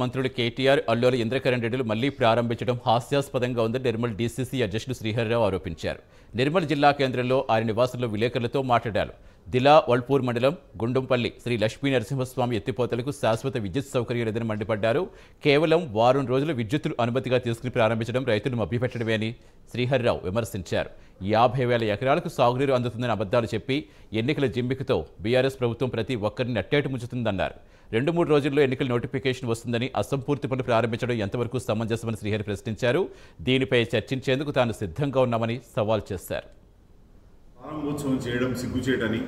మంత్రులు కేటీఆర్ అల్లూరి ఇంద్రకరణ్ రెడ్డిలు మళ్ళీ ప్రారంభించడం హాస్యాస్పదంగా ఉందని నిర్మల్ డీసీసీ అధ్యక్షుడు శ్రీహరిరావు ఆరోపించారు. నిర్మల్ జిల్లా కేంద్రంలో ఆయన నివాసంలో విలేకరులతో మాట్లాడారు. దిలా వల్పూర్ మండలం గుండంపల్లి శ్రీ లక్ష్మీ నరసింహస్వామి ఎత్తిపోతలకు శాశ్వత విద్యుత్ సౌకర్యం లేదని మండిపడ్డారు. కేవలం వారం రోజులు విద్యుత్తును అనుమతిగా తీసుకుని ప్రారంభించడం రైతులను మభ్యపెట్టడమే అని శ్రీహరిరావు విమర్శించారు. యాభై వేల ఎకరాలకు సాగునీరు అందుతుందని అబద్ధాలు చెప్పి ఎన్నికల జిమ్మికతో బీఆర్ఎస్ ప్రభుత్వం ప్రతి ఒక్కరిని నట్టేటు ముంచుతుందన్నారు. రెండు మూడు రోజుల్లో ఎన్నికల నోటిఫికేషన్ వస్తుందని అసంపూర్తి పనులు ప్రారంభించడం ఎంతవరకు సమంజసమని శ్రీహరి ప్రశ్నించారు. దీనిపై చర్చించేందుకు తాను సిద్ధంగా ఉన్నామని సవాల్ చేశారు. ప్రారంభోత్సవం చేయడం సిగ్గుచేటని.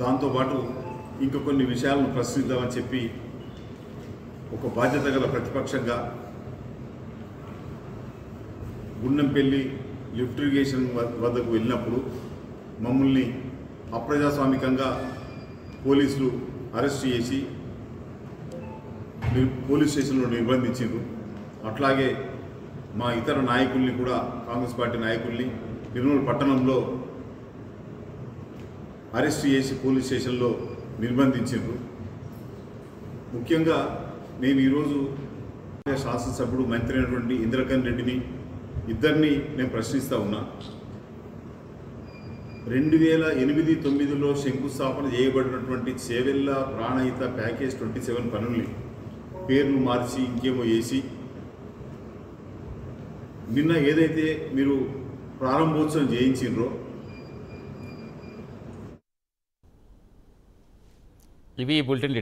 దాంతోపాటు ఇంకా కొన్ని విషయాలను ప్రశ్నిద్దామని చెప్పి ఒక బాధ్యత గల ప్రతిపక్షంగా గుండంపల్లి లిఫ్ట్ ఇరిగేషన్ వద్దకు వెళ్ళినప్పుడు మమ్మల్ని అప్రజాస్వామికంగా పోలీసులు అరెస్ట్ చేసి పోలీస్ స్టేషన్లో నిర్బంధించారు అట్లాగే మా ఇతర నాయకుల్ని కూడా కాంగ్రెస్ పార్టీ నాయకుల్ని నిర్మూల్ పట్టణంలో అరెస్ట్ చేసి పోలీస్ స్టేషన్లో నిర్బంధించారు ముఖ్యంగా నేను ఈరోజు శాసనసభ్యుడు మంత్రి అయినటువంటి ఇంద్రకరణ్ రెడ్డిని ఇద్దరిని నేను ప్రశ్నిస్తా ఉన్నా. రెండు వేల ఎనిమిది తొమ్మిదిలో శంకుస్థాపన చేయబడినటువంటి Chevella Pranahita package twenty seven పనుల్ని పేర్లు మార్చి ఇంకేమో వేసి నిన్న ఏదైతే మీరు ప్రారంభోత్సవం చేయించిండ్రో ఇవి బులెటిన్